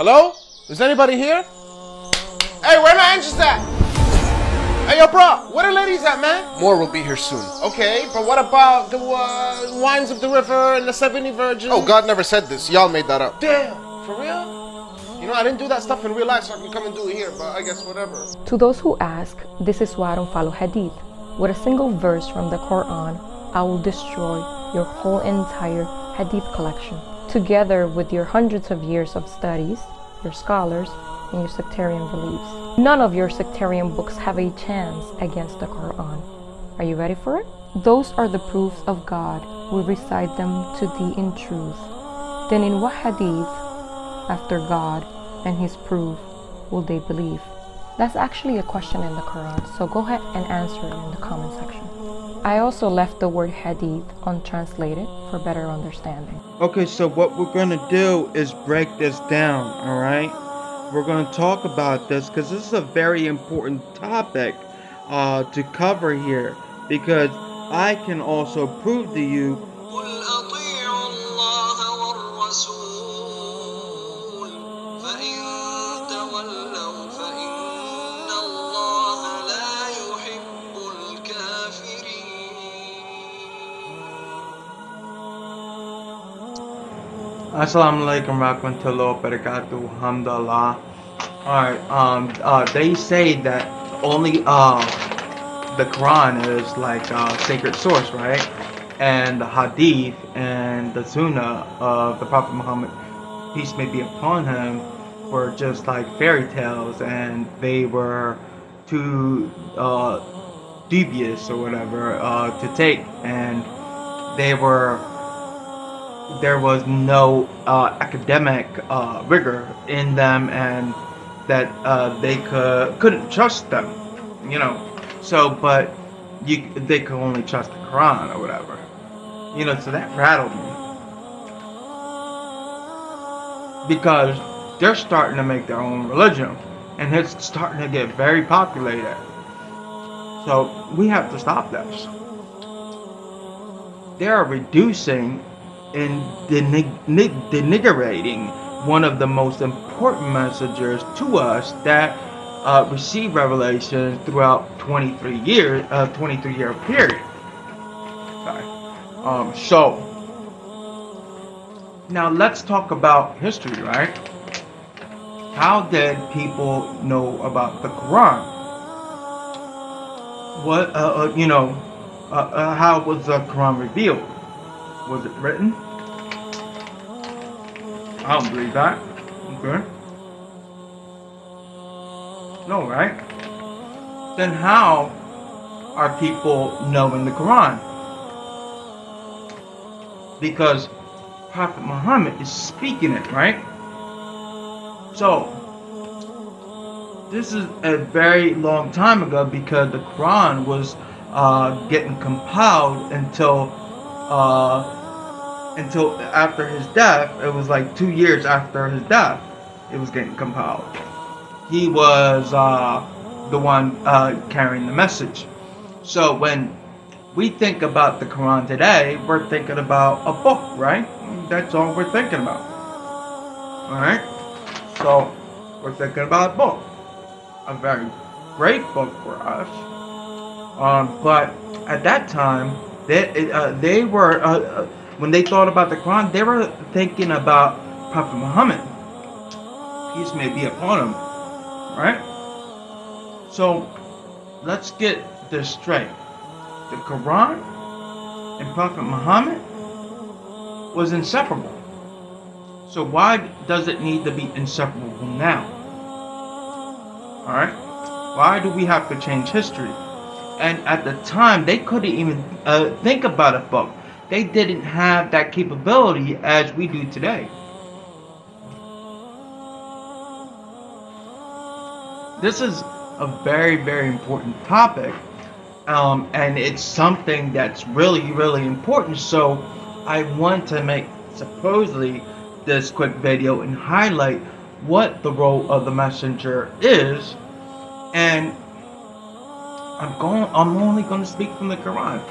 Hello? Is anybody here? Hey, where my engines at? Hey, yo, bro, where the ladies at, man? More will be here soon. Okay, but what about the uh, wines of the river and the 70 virgins? Oh, God never said this. Y'all made that up. Damn, for real? You know, I didn't do that stuff in real life, so I can come and do it here, but I guess whatever. To those who ask, this is why I don't follow hadith. With a single verse from the Quran, I will destroy your whole entire hadith collection. Together with your hundreds of years of studies, your scholars, and your sectarian beliefs. None of your sectarian books have a chance against the Quran. Are you ready for it? Those are the proofs of God. We recite them to thee in truth. Then in what hadith, after God and his proof, will they believe? That's actually a question in the Quran, so go ahead and answer it in the comment section. I also left the word hadith untranslated for better understanding. Okay, so what we're going to do is break this down, all right? We're going to talk about this because this is a very important topic uh, to cover here because I can also prove to you Assalamualaikum warahmatullahi wabarakatuh. Alhamdulillah. Alright, um, uh, they say that only, uh, the Quran is like a sacred source, right? And the Hadith and the Sunnah of the Prophet Muhammad, peace may be upon him, were just like fairy tales and they were too, uh, dubious or whatever, uh, to take and they were there was no uh, academic uh, rigor in them and that uh, they could couldn't trust them you know? So but you they could only trust the Quran or whatever. You know so that rattled me. Because they're starting to make their own religion and it's starting to get very populated. So we have to stop this. They are reducing and denig- nig- denigrating one of the most important messengers to us that uh, received revelation throughout 23 years, uh, 23 year period. Sorry. Um, so now let's talk about history, right? How did people know about the Quran? What, uh, uh, you know, uh, uh, how was the Quran revealed? Was it written? I don't believe that. Okay. No, right? Then how are people knowing the Quran? Because Prophet Muhammad is speaking it, right? So, this is a very long time ago because the Quran was uh, getting compiled until uh, until after his death. It was like two years after his death. It was getting compiled. He was uh, the one uh, carrying the message. So when we think about the Quran today, we're thinking about a book, right? That's all we're thinking about. Alright? So we're thinking about a book. A very great book for us. Um, but at that time, they, uh, they were, uh, uh, when they thought about the Quran, they were thinking about Prophet Muhammad. Peace may be upon him. Right? So, let's get this straight. The Quran and Prophet Muhammad was inseparable. So why does it need to be inseparable now? Alright? Why do we have to change history? And at the time, they couldn't even uh, think about a book. They didn't have that capability as we do today. This is a very, very important topic. Um, and it's something that's really, really important. So I want to make supposedly this quick video and highlight what the role of the messenger is. And I'm going. I'm only going to speak from the Quran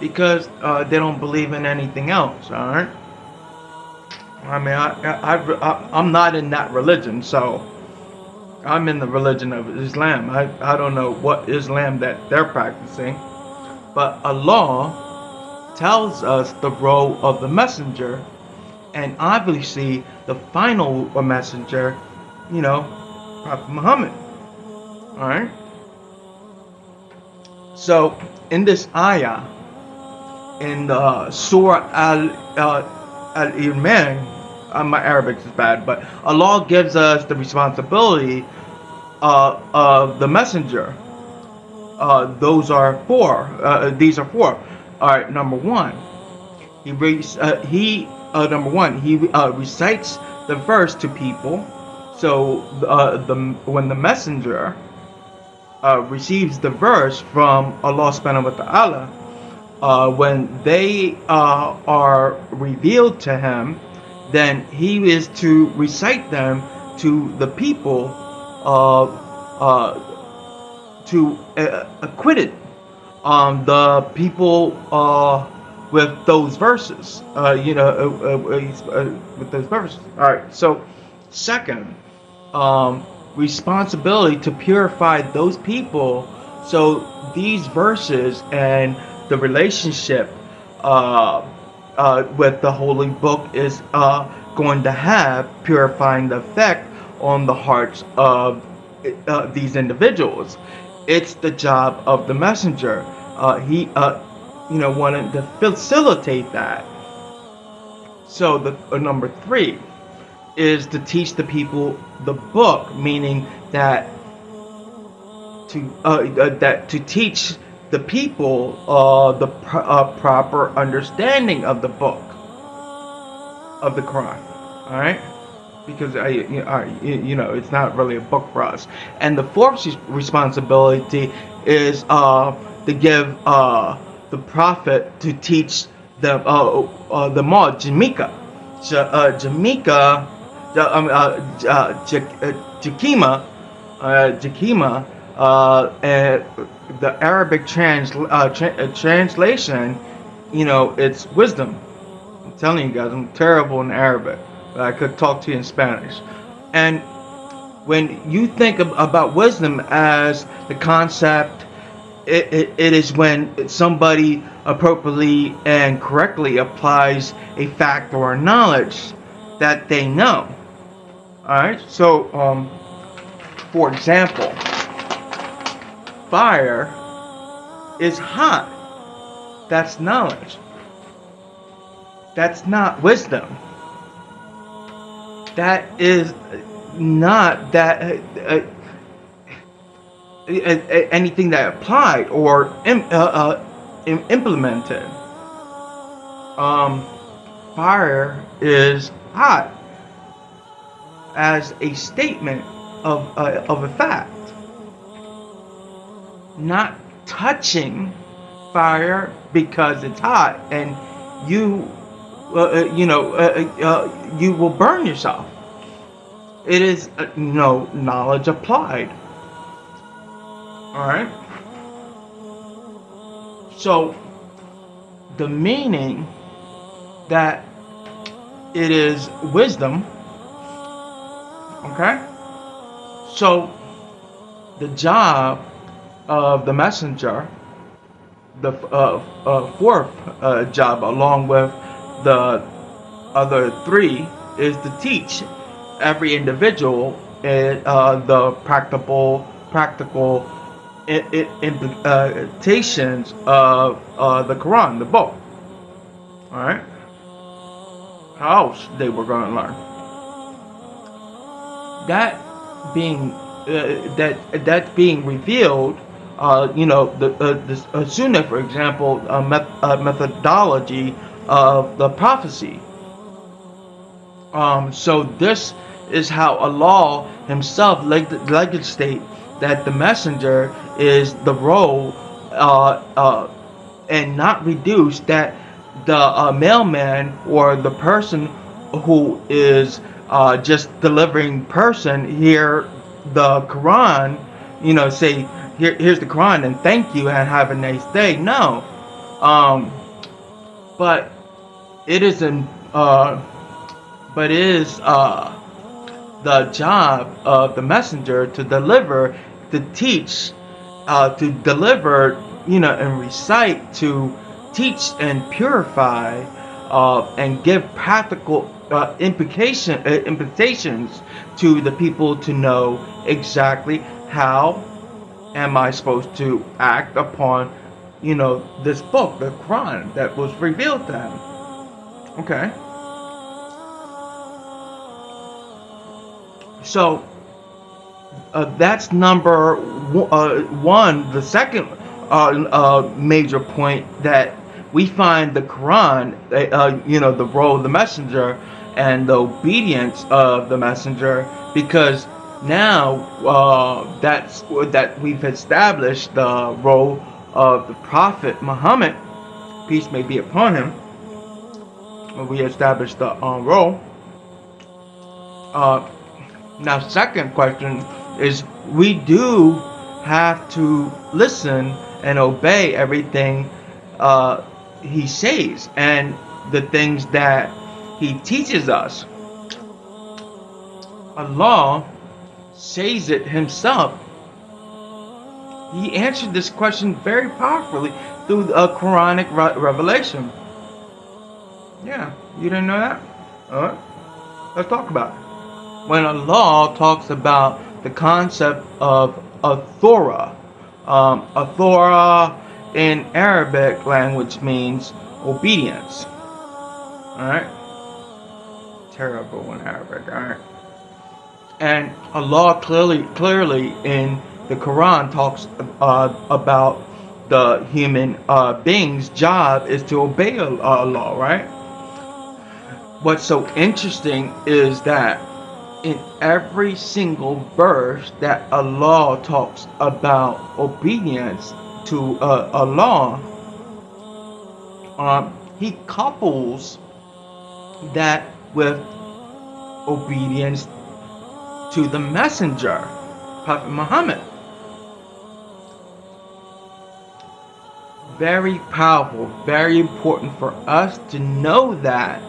because uh, they don't believe in anything else. All right. I mean, I, I, I, I'm not in that religion, so I'm in the religion of Islam. I, I don't know what Islam that they're practicing, but Allah tells us the role of the messenger, and obviously the final messenger, you know, Prophet Muhammad. All right. So in this ayah, in the Surah Al uh, Iman, uh, my Arabic is bad, but Allah gives us the responsibility uh, of the messenger. Uh, those are four. Uh, these are four. All right. Number one, he reads. Uh, he number one, he recites the verse to people. So the when the messenger uh, receives the verse from Allah subhanahu wa ta'ala, uh, when they uh, are revealed to him, then he is to recite them to the people uh, uh, to acquit it on the people with those verses. You know, with those verses. All right. So, second, um, responsibility to purify those people. So these verses and the relationship uh, uh, with the holy book is uh, going to have purifying the effect on the hearts of uh, these individuals. It's the job of the messenger. Uh, he, uh, you know, wanted to facilitate that. So the number three is to teach the people the book, meaning that to uh, uh, that to teach the people uh, the pr- uh, proper understanding of the book of the Quran. All right, because I, you right, you, know it's not really a book for us. And the fourth responsibility is uh, to give uh, the prophet to teach the uh, the mod Jamaica. Ja, uh, Jamaica, Ja- um, uh, Ja- Ja- uh, Jakima, uh, Jakima, and the Arabic trans tra- translation, you know, it's wisdom. I'm telling you guys, I'm terrible in Arabic, but I could talk to you in Spanish. And when you think ab- about wisdom as the concept, it, it, it is when somebody appropriately and correctly applies a fact or knowledge that they know. Alright, so, um, for example, fire is hot. That's knowledge. That's not wisdom. That is not that uh, uh, anything that applied or im- uh, uh, im- implemented. Um, fire is hot as a statement of uh, of a fact. Not touching fire because it's hot and you uh, uh, you know uh, uh, uh, you will burn yourself. It is you knowledge applied. All right. So the meaning that it is wisdom. Okay. So the job of the messenger, the uh, uh, fourth uh, job, along with the other three, is to teach every individual uh, the practical practical implications of uh, the Quran, the book. All right. How else they were going to learn? That being uh, that that being revealed, uh, you know, the uh, the uh, Sunnah, for example, uh, met, uh, methodology of the prophecy. Um, so this is how Allah Himself leg- legislate that the messenger is the role, and not reduce that the mailman or the person who is uh, just delivering person hear the Quran, you know, say here, here's the Quran and thank you and have a nice day. No, um, but it is in uh, but it is uh, the job of the messenger to deliver, to teach, uh, to deliver, you know, and recite, to teach and purify, uh, and give practical uh, implication uh, implications to the people to know exactly how am I supposed to act upon, you know, this book, the Quran that was revealed to him. Okay. So uh, that's number uh, one. The second uh, uh, major point that we find the Quran, uh, uh, you know, the role of the messenger and the obedience of the messenger, because now uh, that's that we've established the role of the Prophet Muhammad, peace may be upon him. We established the um, role. Uh, now, second question is we do have to listen and obey everything uh, he says and the things that he teaches us. Allah says it himself. He answered this question very powerfully through a Quranic re- revelation. Yeah, you didn't know that? Alright, let's talk about it when Allah talks about the concept of authora. Um, authora in Arabic language means obedience. Alright? Terrible in Arabic, alright? And Allah clearly, clearly in the Quran talks uh, about the human uh, being's job is to obey Allah, right? What's so interesting is that in every single verse that Allah talks about obedience to uh, Allah, um, He couples that with obedience to the messenger, Prophet Muhammad. Very powerful, very important for us to know that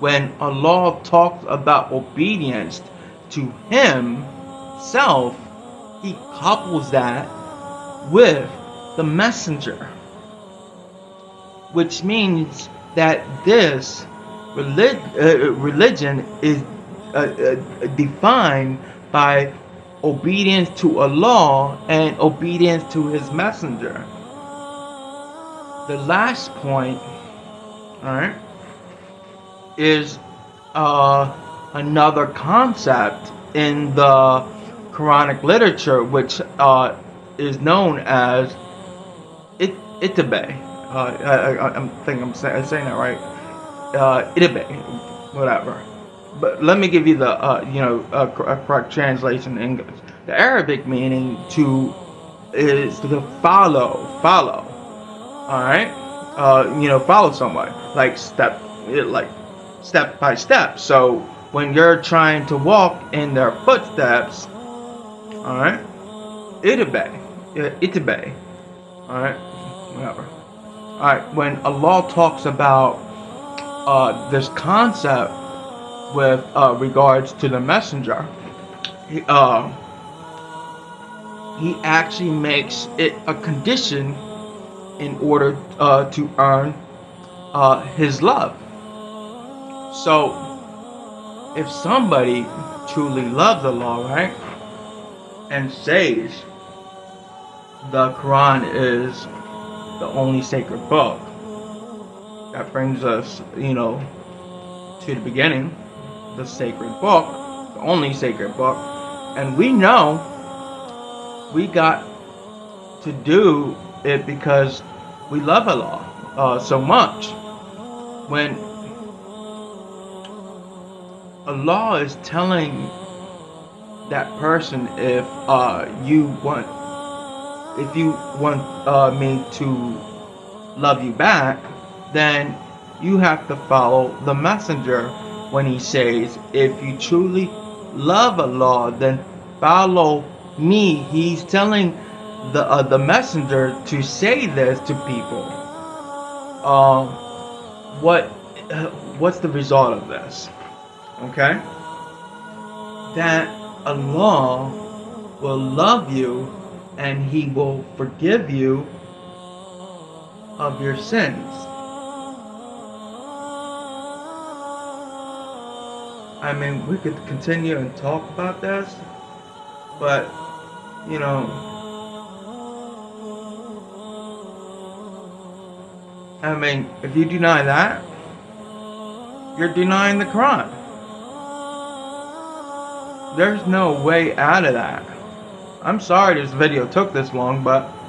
when Allah talks about obedience to Himself, He couples that with the messenger. Which means that this relig- uh, religion is uh, uh, defined by obedience to Allah and obedience to His messenger. The last point, alright, is uh, another concept in the Quranic literature, which uh, is known as itabe. Uh, I, I, I'm think I'm, say, saying that right. Uh, itabe, whatever. But let me give you the uh, you know uh, correct translation in English. The Arabic meaning to is to follow, follow. All right, uh, you know, follow someone like step, like step by step. So when you're trying to walk in their footsteps, all right, itabe, itabe, all right, whatever. All right, when Allah talks about uh, this concept with uh, regards to the messenger, he, uh, he actually makes it a condition in order uh, to earn uh, his love. So, if somebody truly loves Allah, right, and says the Quran is the only sacred book, that brings us, you know, to the beginning, the sacred book, the only sacred book, and we know we got to do it because we love Allah uh, so much. When Allah is telling that person if uh, you want if you want uh, me to love you back, then you have to follow the messenger when he says, if you truly love Allah, then follow me. He's telling the uh, the messenger to say this to people. Um, what what's the result of this? okay, that Allah will love you and He will forgive you of your sins. I mean, we could continue and talk about this, but you know, I mean, if you deny that, you're denying the Quran. There's no way out of that. I'm sorry this video took this long, but